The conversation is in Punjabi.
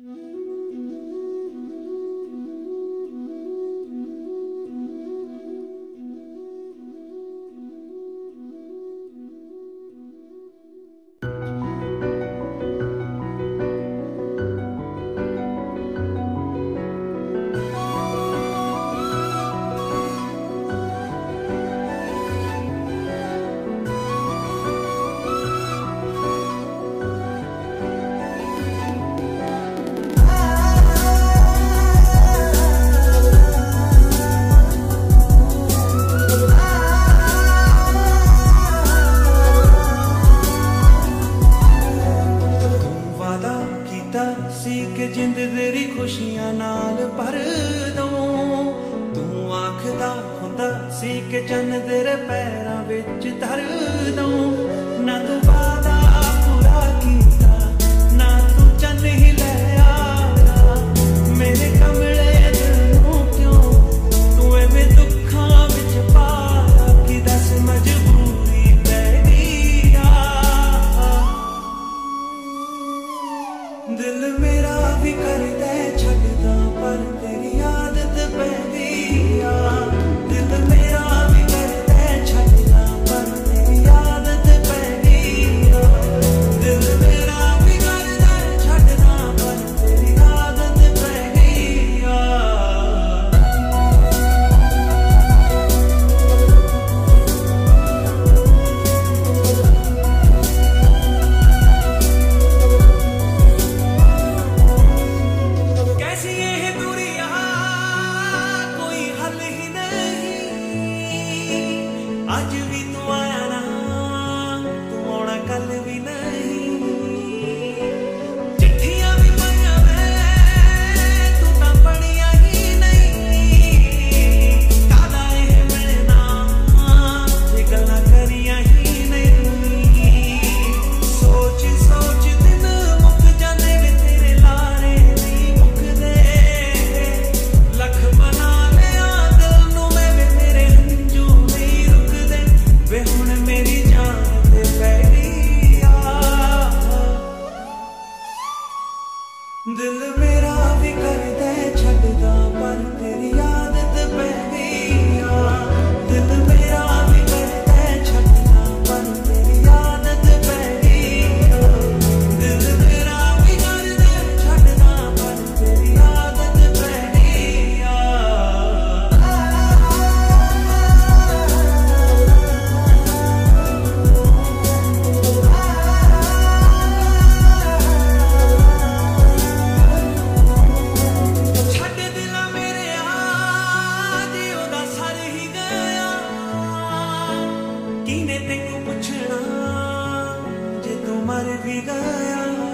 Mm-hmm. ਸੀ ਕਿ ਜਿੰਦ ਤੇਰੀ ਖੁਸ਼ੀਆਂ ਨਾਲ ਭਰ ਦਵਾਂ। ਤੂੰ ਆਖਦਾ ਹੁੰਦਾ ਸੀ ਕਿ ਚੰਨ ਤੇਰੇ ਪੈਰਾਂ ਵਿੱਚ ਧਰ ਦਵਾਂ। ਨਾ ਤੂੰ ਦਿਲ ਮੇਰਾ ਵੀ ਕਰਦਾ ਛੱਡਦਾ ਪਰ ਤੇਰੀ ਯਾਦ मरविदाय